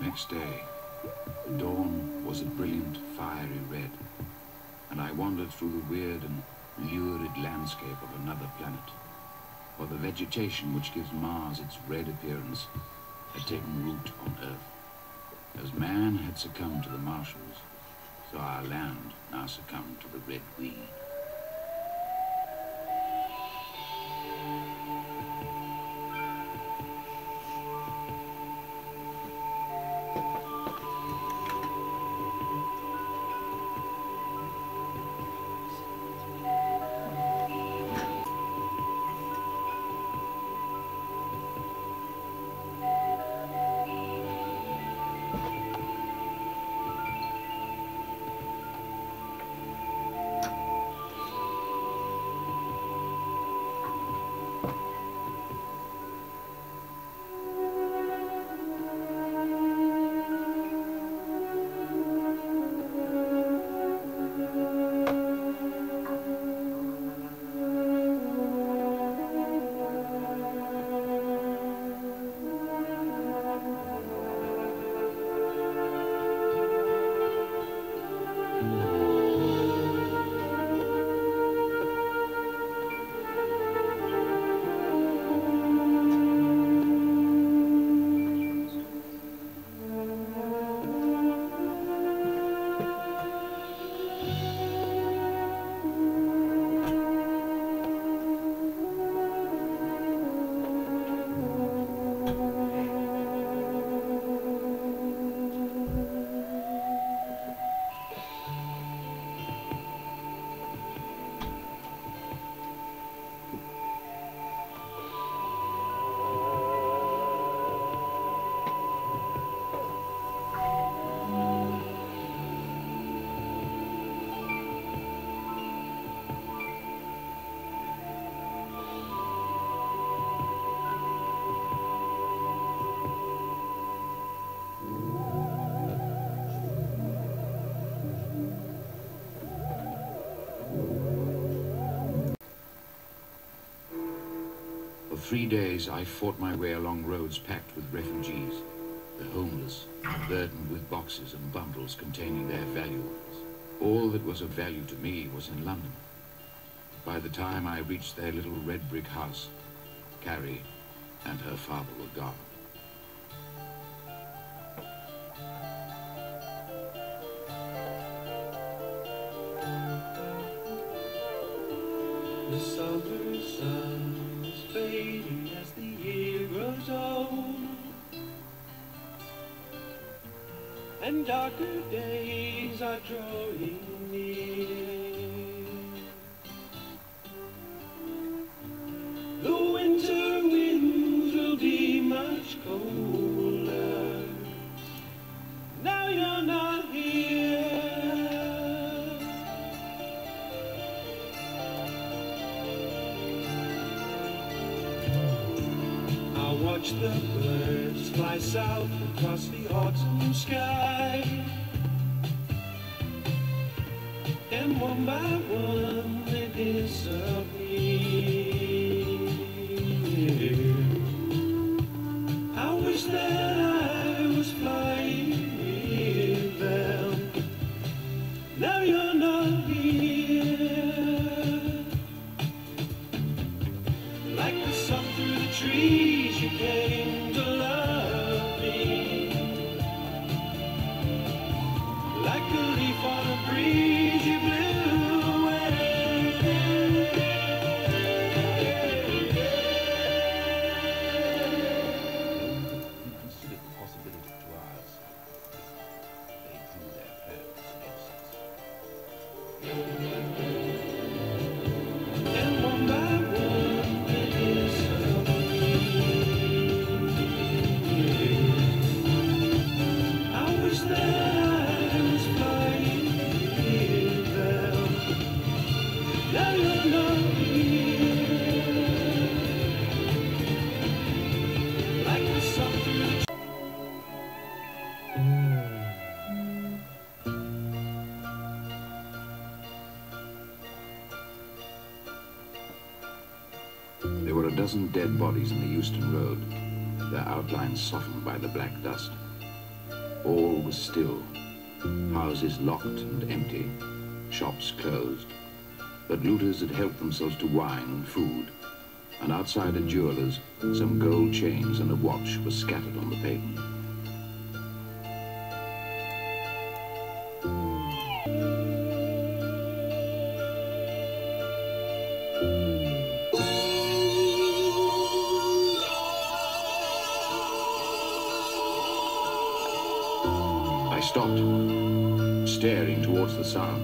Next day, the dawn was a brilliant, fiery red, and I wandered through the weird and lurid landscape of another planet, for the vegetation which gives Mars its red appearance had taken root on Earth. As man had succumbed to the Martians, so our land now succumbed to the red weed. Three days I fought my way along roads packed with refugees, the homeless, burdened with boxes and bundles containing their valuables. All that was of value to me was in London. By the time I reached their little red brick house, Carrie and her father were gone. The sun fading as the year grows old, and darker days are drawing near. The birds fly south across the autumn sky. And one by one they disappear. Dozen dead bodies in the Euston Road, their outlines softened by the black dust. All was still. Houses locked and empty, shops closed. But looters had helped themselves to wine and food. And outside a jeweller's, some gold chains and a watch were scattered on the pavement. Stopped, staring towards the sound.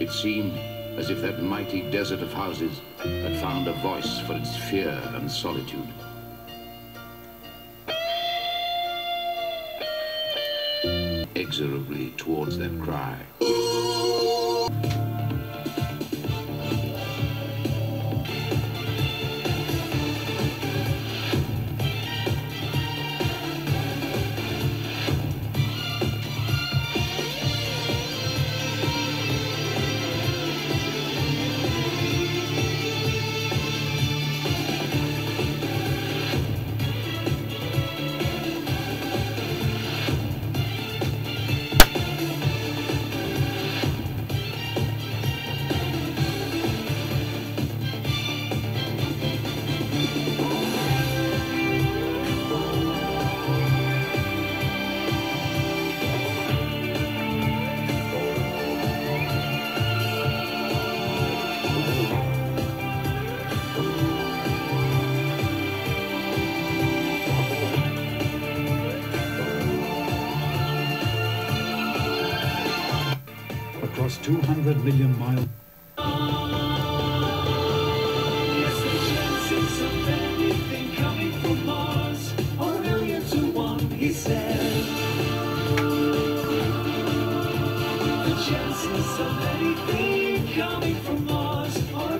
It seemed as if that mighty desert of houses had found a voice for its fear and solitude. Exorably towards that cry. 200 million miles. Chances of anything coming from Mars are